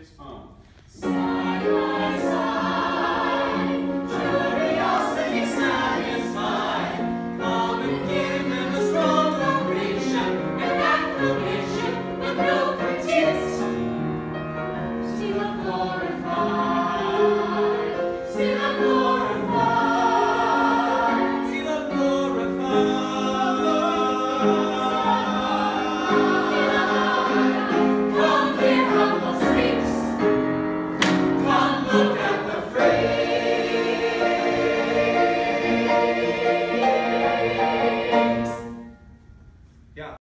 Side by um, side. Look